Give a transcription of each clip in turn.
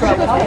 Hadi!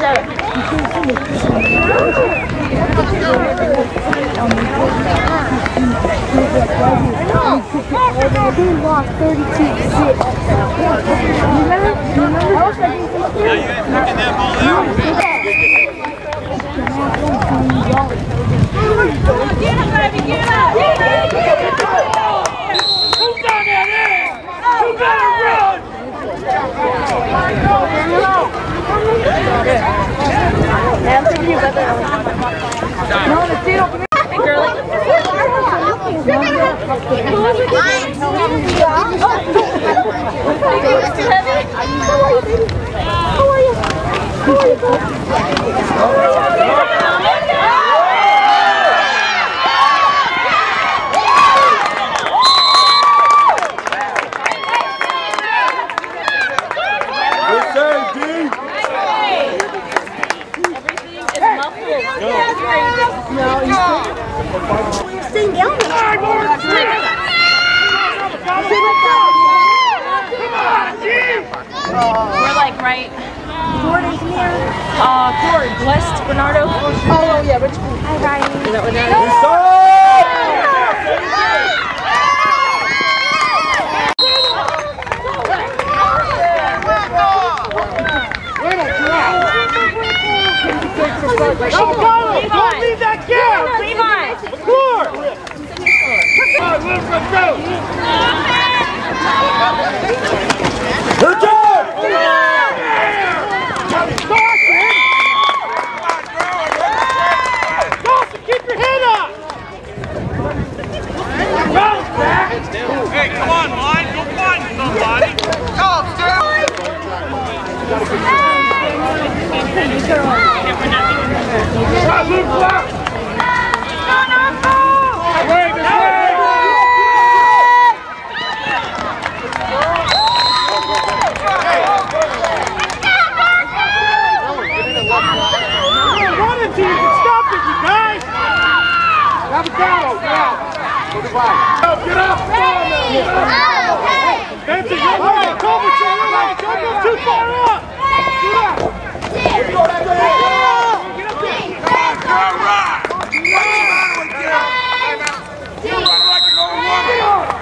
I was like, yeah, you ain't Who's down there? Who's down there? Run! Good like right. Gordon's near. Uh, Cord, West Bernardo. Oh, yeah, Rich. Hi, Ryan. Is that what that Good save. Don't leave that gap! Levi! Good job. Keep your head up! Hey, come on, line. Go find somebody. One of you can stop it, you guys! Avocado, get out! Get up! Benson, you're right! Culver, up! Get up! Get up there! All right. What's the matter with you? You run like an old woman.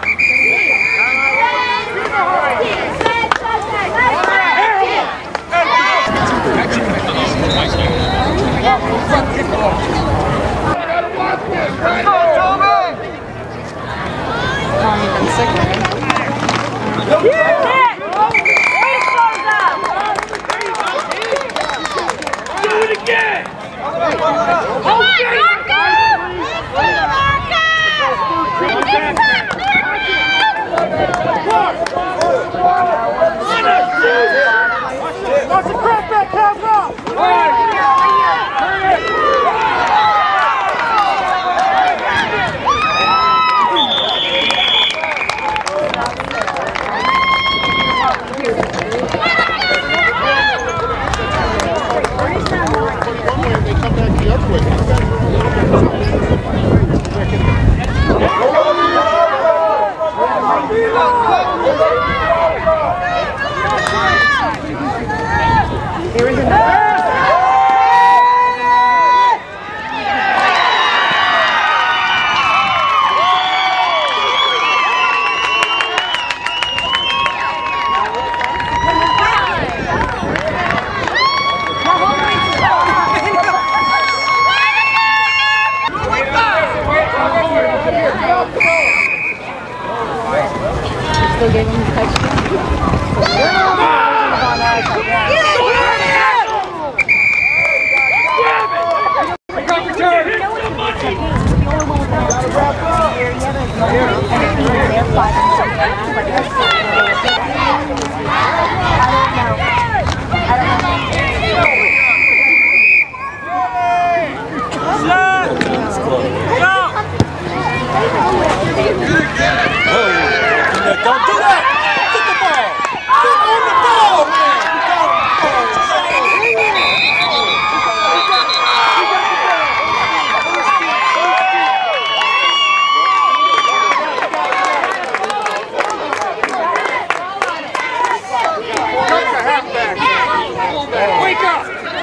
Do it Don't do that! Get the ball! Get on the ball, man! Wake up! Good,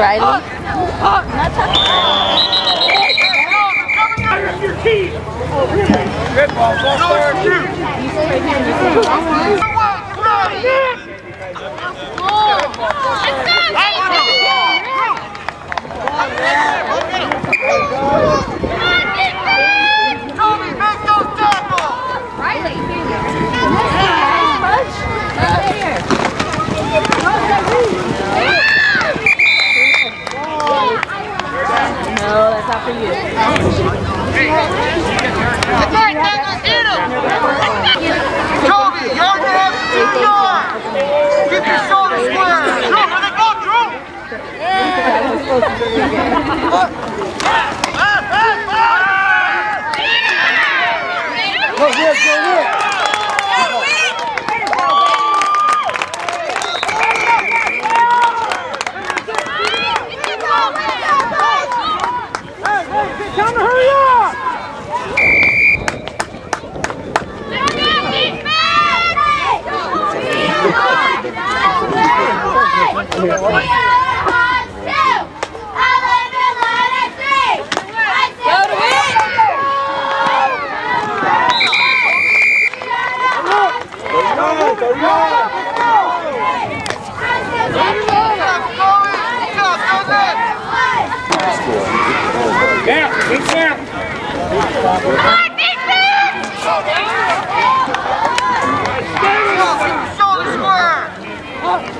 Riley. Fire up your team! Good ball, ball square, shoot. No, Go here, go here. Time to hurry up! Down, keep down. Shoulder square. He over, he's over the line. There he is, there he